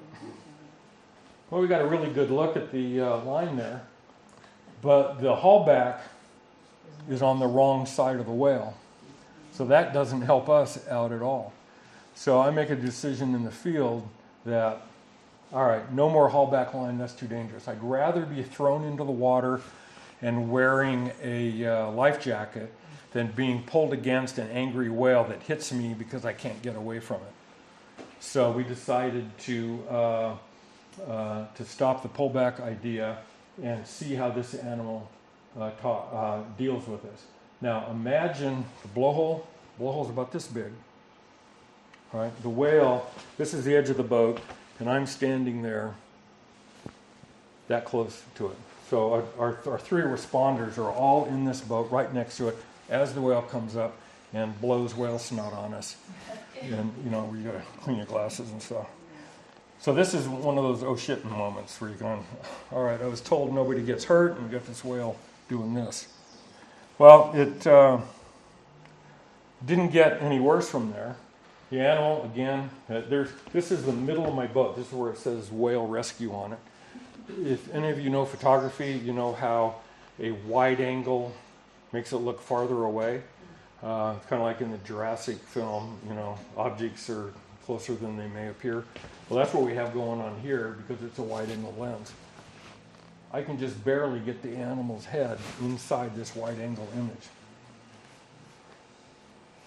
Well, we got a really good look at the uh, line there, but the haulback is on the wrong side of the whale. So that doesn't help us out at all. So I make a decision in the field that, all right, no more haulback line, that's too dangerous. I'd rather be thrown into the water and wearing a uh, life jacket than being pulled against an angry whale that hits me because I can't get away from it. So we decided to, uh, uh, to stop the pullback idea and see how this animal uh, ta- uh, deals with this. Now imagine the blowhole. The blowhole's about this big. All right, the whale. This is the edge of the boat, and I'm standing there, that close to it. So our, our, our, three responders are all in this boat right next to it as the whale comes up and blows whale snot on us. And, you know, you gotta clean your glasses and stuff. So this is one of those oh shit moments where you're going, all right, I was told nobody gets hurt and you got this whale doing this. Well, it uh, didn't get any worse from there. The animal, again, uh, there's, this is the middle of my boat. This is where it says whale rescue on it if any of you know photography, you know how a wide angle makes it look farther away. Uh, it's kind of like in the Jurassic film, you know, objects are closer than they may appear. Well, that's what we have going on here because it's a wide angle lens. I can just barely get the animal's head inside this wide angle image.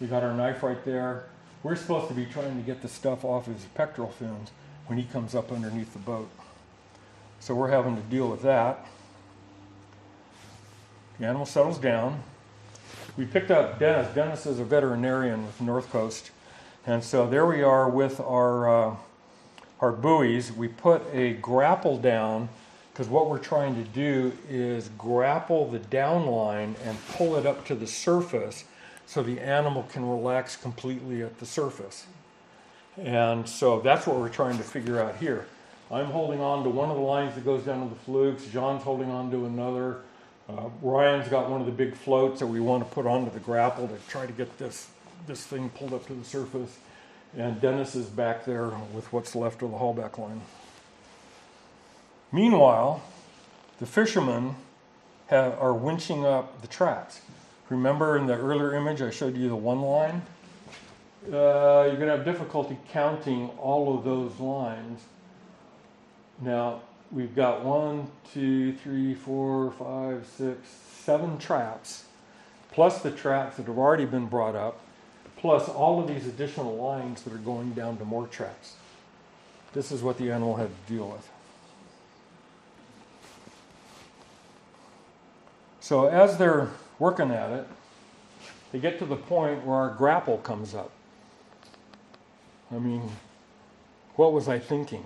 We got our knife right there. We're supposed to be trying to get the stuff off his pectoral fins when he comes up underneath the boat. So we're having to deal with that. The animal settles down. We picked up Dennis. Dennis is a veterinarian with North Coast. And so there we are with our, uh, our buoys. We put a grapple down because what we're trying to do is grapple the down line and pull it up to the surface so the animal can relax completely at the surface. And so that's what we're trying to figure out here. I'm holding on to one of the lines that goes down to the flukes. John's holding on to another. Uh, Ryan's got one of the big floats that we want to put onto the grapple to try to get this this thing pulled up to the surface. And Dennis is back there with what's left of the haulback line. Meanwhile, the fishermen have, are winching up the traps. Remember in the earlier image I showed you the one line? Uh, you're going to have difficulty counting all of those lines now we've got one, two, three, four, five, six, seven traps, plus the traps that have already been brought up, plus all of these additional lines that are going down to more traps. This is what the animal had to deal with. So as they're working at it, they get to the point where our grapple comes up. I mean, what was I thinking?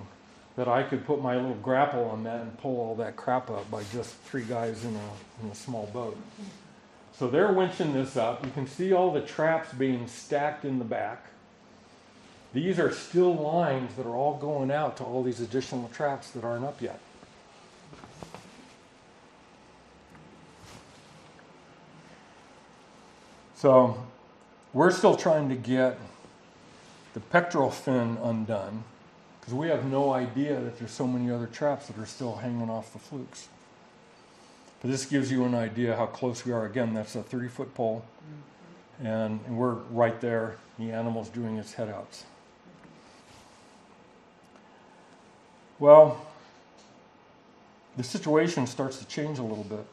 That I could put my little grapple on that and pull all that crap up by just three guys in a, in a small boat. So they're winching this up. You can see all the traps being stacked in the back. These are still lines that are all going out to all these additional traps that aren't up yet. So we're still trying to get the pectoral fin undone because we have no idea that there's so many other traps that are still hanging off the flukes. But this gives you an idea how close we are. Again, that's a 30 foot pole, mm-hmm. and, and we're right there. The animal's doing its head outs. Well, the situation starts to change a little bit.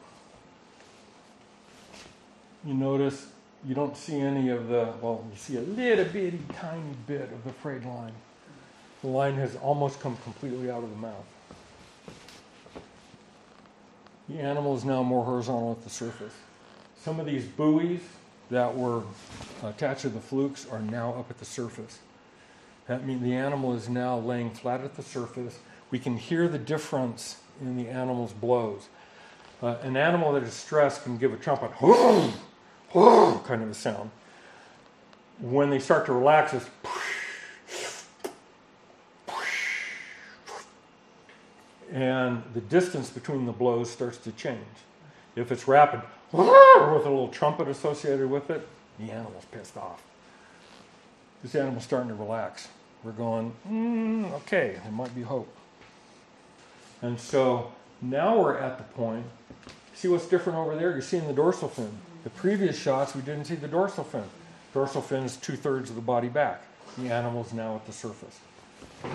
You notice you don't see any of the, well, you see a little bitty tiny bit of the frayed line. The line has almost come completely out of the mouth. The animal is now more horizontal at the surface. Some of these buoys that were attached to the flukes are now up at the surface. That means the animal is now laying flat at the surface. We can hear the difference in the animal's blows. Uh, an animal that is stressed can give a trumpet kind of a sound. When they start to relax, it's and the distance between the blows starts to change. If it's rapid, with a little trumpet associated with it, the animal's pissed off. This animal's starting to relax. We're going, mm, okay, there might be hope. And so now we're at the point. See what's different over there? You're seeing the dorsal fin. The previous shots, we didn't see the dorsal fin. Dorsal fin is two thirds of the body back. The animal's now at the surface.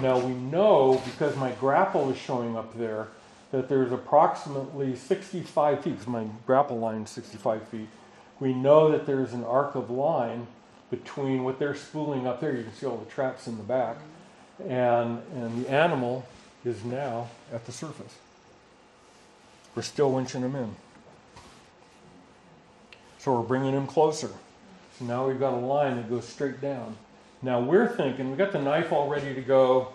Now we know, because my grapple is showing up there, that there's approximately 65 feet, because my grapple line is 65 feet. We know that there's an arc of line between what they're spooling up there. You can see all the traps in the back. And, and the animal is now at the surface. We're still winching them in. So we're bringing him closer. So now we've got a line that goes straight down. Now we're thinking, we got the knife all ready to go.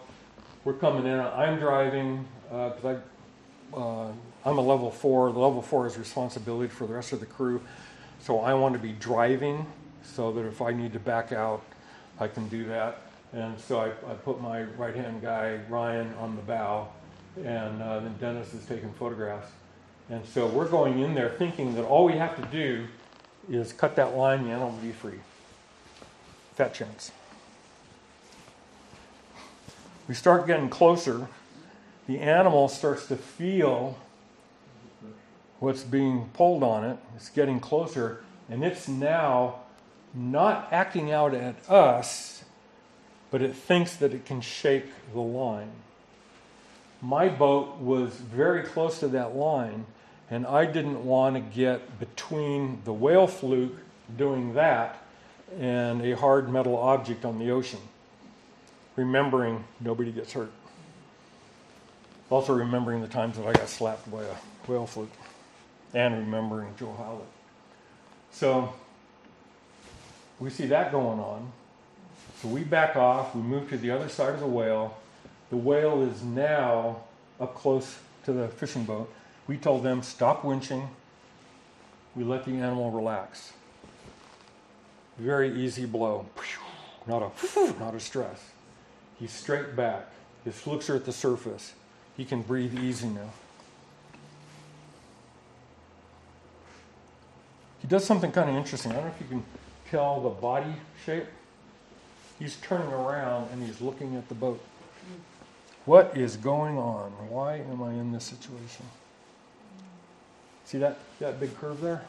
We're coming in. I'm driving because uh, I, uh, I'm a level four. The level four is responsibility for the rest of the crew. So I want to be driving so that if I need to back out, I can do that. And so I, I put my right hand guy, Ryan, on the bow, and uh, then Dennis is taking photographs. And so we're going in there thinking that all we have to do is cut that line, the animal will be free. Fat chance. We start getting closer, the animal starts to feel what's being pulled on it. It's getting closer, and it's now not acting out at us, but it thinks that it can shake the line. My boat was very close to that line, and I didn't want to get between the whale fluke doing that and a hard metal object on the ocean remembering nobody gets hurt. Also remembering the times that I got slapped by a whale fluke and remembering Joe Howlett. So we see that going on. So we back off, we move to the other side of the whale. The whale is now up close to the fishing boat. We told them stop winching. We let the animal relax. Very easy blow. Not a not a stress. He's straight back. His flukes are at the surface. He can breathe easy now. He does something kind of interesting. I don't know if you can tell the body shape. He's turning around and he's looking at the boat. Mm. What is going on? Why am I in this situation? See that, that big curve there?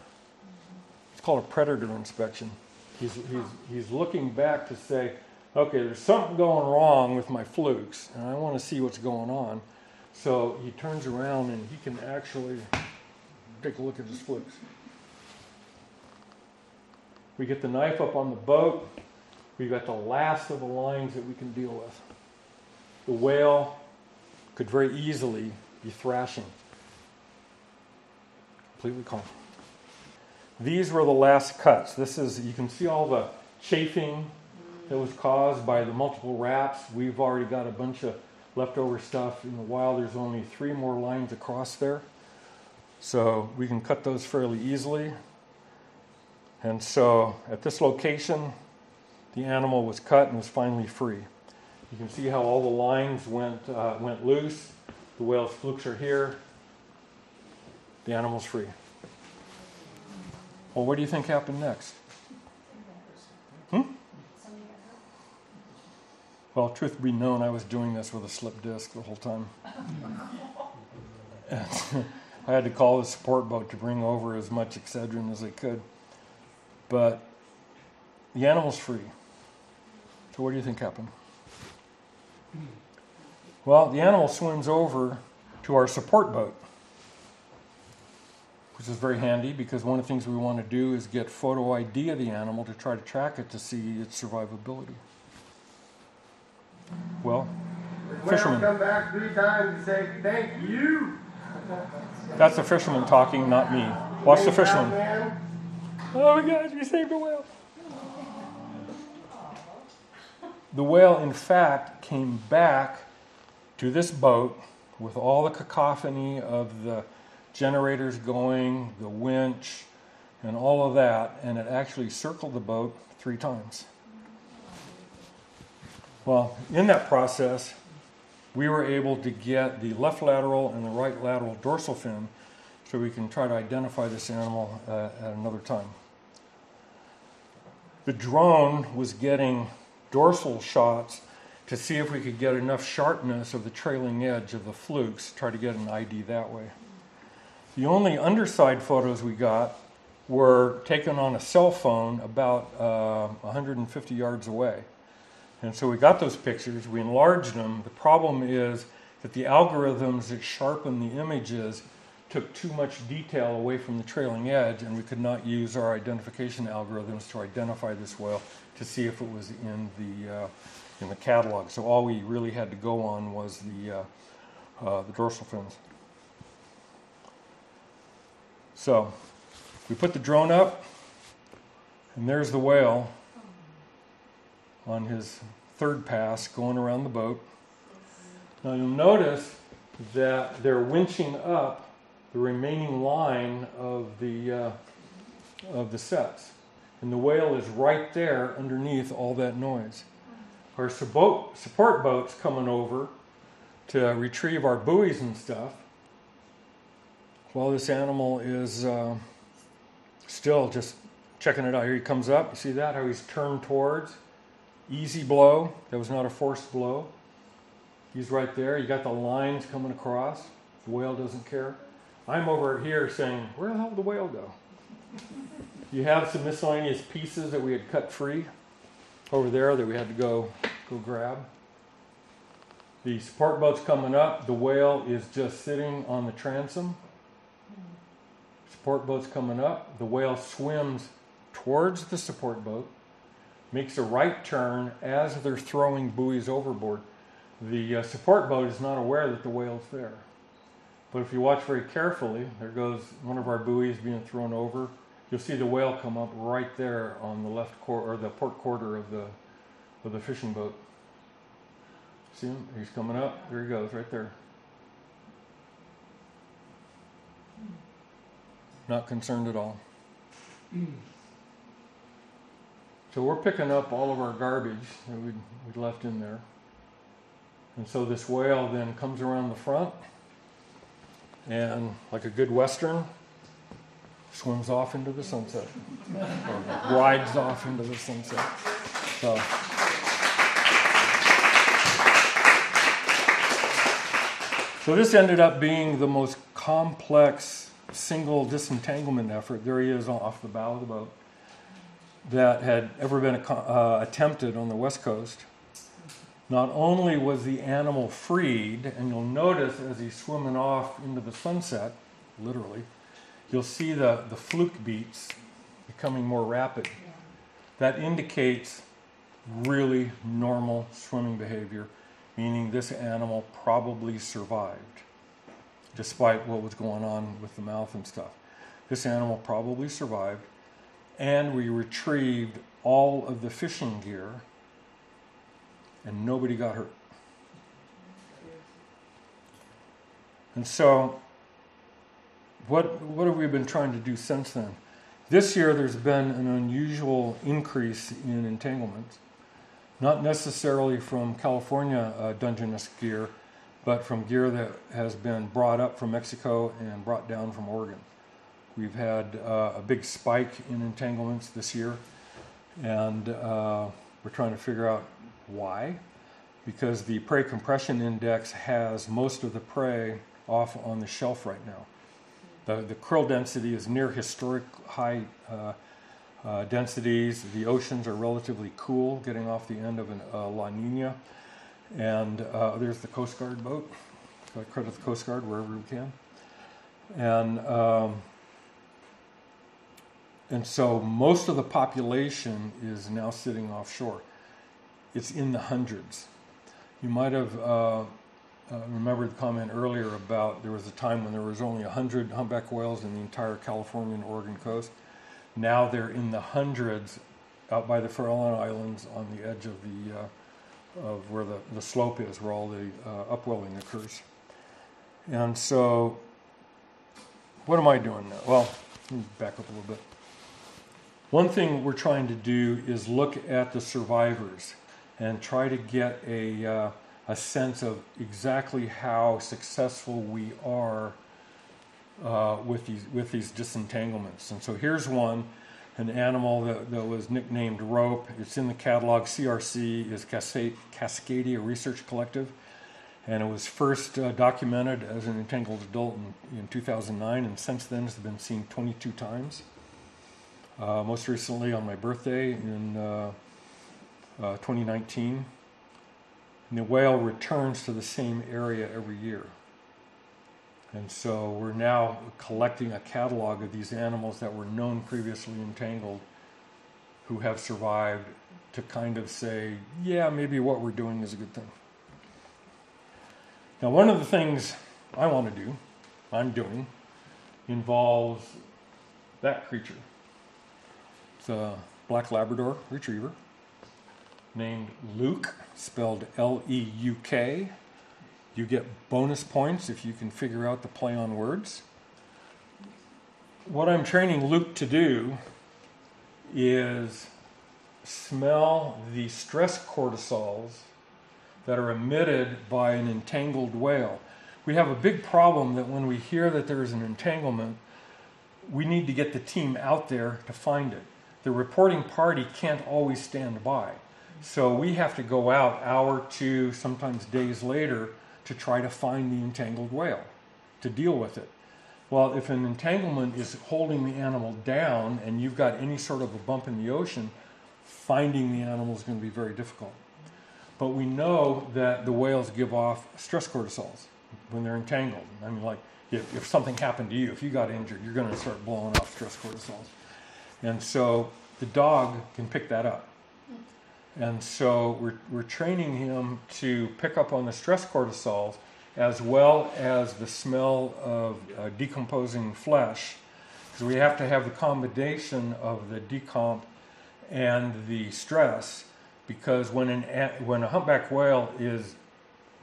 It's called a predator inspection. He's, he's, he's looking back to say, okay, there's something going wrong with my flukes, and I want to see what's going on. So he turns around and he can actually take a look at his flukes. We get the knife up on the boat. We've got the last of the lines that we can deal with. The whale could very easily be thrashing. Completely calm. These were the last cuts. This is, you can see all the chafing that was caused by the multiple wraps. We've already got a bunch of leftover stuff in the wild. There's only three more lines across there. So we can cut those fairly easily. And so at this location, the animal was cut and was finally free. You can see how all the lines went, uh, went loose. The whale's flukes are here. The animal's free. Well, what do you think happened next? Hmm? Well, truth be known, I was doing this with a slip disc the whole time. I had to call the support boat to bring over as much Excedrin as they could. But the animal's free. So, what do you think happened? Well, the animal swims over to our support boat, which is very handy because one of the things we want to do is get photo ID of the animal to try to track it to see its survivability. Well, fisherman. come back three times and say thank you. That's the fisherman talking, not me. Watch the fisherman. Oh my gosh, we saved a whale. The whale, in fact, came back to this boat with all the cacophony of the generators going, the winch, and all of that, and it actually circled the boat three times. Well, in that process, we were able to get the left lateral and the right lateral dorsal fin so we can try to identify this animal uh, at another time. The drone was getting dorsal shots to see if we could get enough sharpness of the trailing edge of the flukes, try to get an ID that way. The only underside photos we got were taken on a cell phone about uh, 150 yards away. And so we got those pictures, we enlarged them. The problem is that the algorithms that sharpen the images took too much detail away from the trailing edge, and we could not use our identification algorithms to identify this whale to see if it was in the, uh, in the catalog. So all we really had to go on was the, uh, uh, the dorsal fins. So we put the drone up, and there's the whale on his third pass going around the boat. Now you'll notice that they're winching up the remaining line of the, uh, of the sets. And the whale is right there underneath all that noise. Our support, support boat's coming over to retrieve our buoys and stuff. While this animal is uh, still just checking it out. Here he comes up. You see that? How he's turned towards. Easy blow. That was not a forced blow. He's right there. You got the lines coming across. The whale doesn't care. I'm over here saying, where the hell did the whale go? You have some miscellaneous pieces that we had cut free over there that we had to go go grab. The support boat's coming up. The whale is just sitting on the transom. Support boat's coming up. The whale swims towards the support boat makes a right turn as they're throwing buoys overboard. The uh, support boat is not aware that the whale's there. But if you watch very carefully, there goes one of our buoys being thrown over. You'll see the whale come up right there on the left quarter or the port quarter of the of the fishing boat. See him? He's coming up. There he goes, right there. Not concerned at all. So we're picking up all of our garbage that we'd, we'd left in there. And so this whale then comes around the front and, like a good Western, swims off into the sunset or rides off into the sunset. So. So this ended up being the most complex single disentanglement effort. There he is off the bow of the boat that had ever been uh, attempted on the West Coast. Not only was the animal freed, and you'll notice as he's swimming off into the sunset, literally, you'll see the, the fluke beats becoming more rapid. That indicates really normal swimming behavior, meaning this animal probably survived, despite what was going on with the mouth and stuff. This animal probably survived and we retrieved all of the fishing gear and nobody got hurt. And so, what, what have we been trying to do since then? This year, there's been an unusual increase in entanglements, not necessarily from California uh, Dungeness gear, but from gear that has been brought up from Mexico and brought down from Oregon. We've had uh, a big spike in entanglements this year, and uh, we're trying to figure out why. Because the prey compression index has most of the prey off on the shelf right now. The, the krill density is near historic high uh, uh, densities. The oceans are relatively cool, getting off the end of a uh, La Nina. And uh, there's the Coast Guard boat. I credit the Coast Guard wherever we can. And um, and so most of the population is now sitting offshore. It's in the hundreds. You might have uh, uh, remembered the comment earlier about there was a time when there was only 100 humpback whales in the entire California and Oregon coast. Now they're in the hundreds out by the Farallon Islands on the edge of the uh, of where the, the slope is, where all the uh, upwelling occurs. And so, what am I doing now? Well, back up a little bit. One thing we're trying to do is look at the survivors and try to get a, uh, a sense of exactly how successful we are uh, with, these, with these disentanglements. And so here's one an animal that, that was nicknamed Rope. It's in the catalog. CRC is Cascadia Research Collective. And it was first uh, documented as an entangled adult in, in 2009, and since then it's been seen 22 times. Uh, most recently on my birthday in uh, uh, 2019. And the whale returns to the same area every year. And so we're now collecting a catalog of these animals that were known previously entangled who have survived to kind of say, yeah, maybe what we're doing is a good thing. Now, one of the things I want to do, I'm doing, involves that creature. It's a black Labrador retriever named Luke, spelled L E U K. You get bonus points if you can figure out the play on words. What I'm training Luke to do is smell the stress cortisols that are emitted by an entangled whale. We have a big problem that when we hear that there is an entanglement, we need to get the team out there to find it the reporting party can't always stand by. So we have to go out hour, two, sometimes days later to try to find the entangled whale to deal with it. Well, if an entanglement is holding the animal down and you've got any sort of a bump in the ocean, finding the animal is going to be very difficult. But we know that the whales give off stress cortisols when they're entangled. I mean, like if, if something happened to you, if you got injured, you're going to start blowing off stress cortisols. And so the dog can pick that up. And so we're, we're training him to pick up on the stress cortisols as well as the smell of uh, decomposing flesh. Because we have to have the combination of the decomp and the stress. Because when, an, when a humpback whale is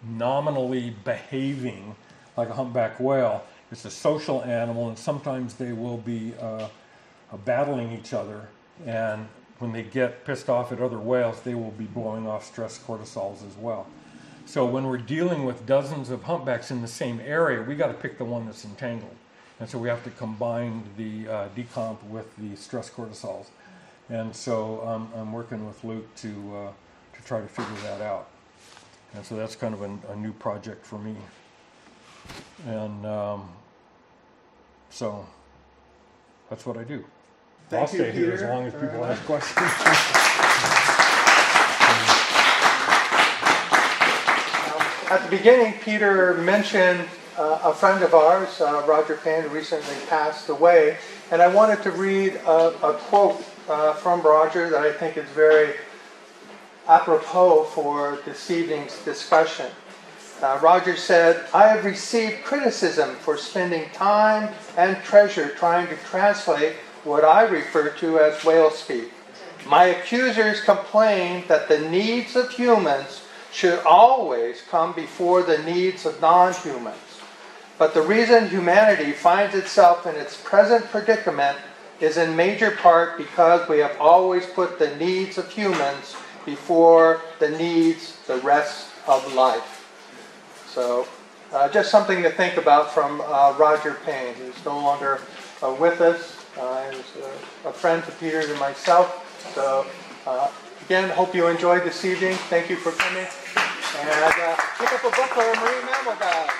nominally behaving like a humpback whale, it's a social animal, and sometimes they will be uh, battling each other. And when they get pissed off at other whales, they will be blowing off stress cortisols as well. So when we're dealing with dozens of humpbacks in the same area, we got to pick the one that's entangled. And so we have to combine the uh, decomp with the stress cortisols. And so um, I'm working with Luke to, uh, to try to figure that out. And so that's kind of a, a new project for me. And um, so that's what I do. Thank I'll you, stay here as long as people much. ask questions. At the beginning, Pieter mentioned uh, a friend of ours, uh, Roger Payne, who recently passed away. And I wanted to read a, a quote uh, from Roger that I think is very apropos for this evening's discussion. Uh, Roger said, I have received criticism for spending time and treasure trying to translate what I refer to as whale speak. My accusers complain that the needs of humans should always come before the needs of non humans. But the reason humanity finds itself in its present predicament is in major part because we have always put the needs of humans before the needs, the rest of life. So, uh, just something to think about from uh, Roger Payne, who's no longer uh, with us. He was a, a friend to Pieter and myself. So, uh, again, hope you enjoyed this evening. Thank you for coming. And uh, pick up a book for a Marine Mammal Guide.